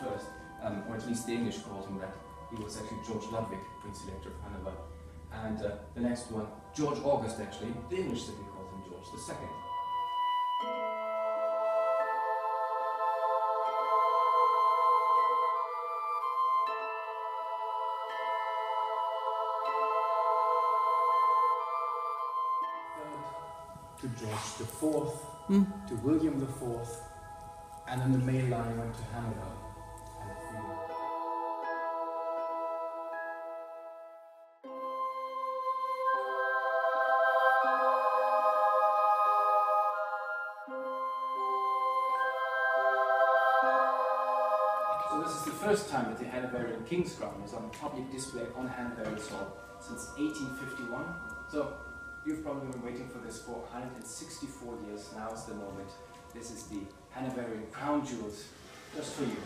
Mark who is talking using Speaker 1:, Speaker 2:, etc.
Speaker 1: George I, um, or at least the English called him that. He was actually George Ludwig, Prince Elector of Hanover. And uh, the next one, George August actually, the English simply called him George II. To George IV,
Speaker 2: Mm.
Speaker 1: to William IV, and then the male line went to Hanover. So this is the first time that the Hanoverian King's Crown is on public display on Hanoverian soil since 1851. So you've probably been waiting for this for 164 years. Now is the moment. This is the Hanoverian Crown Jewels just for you.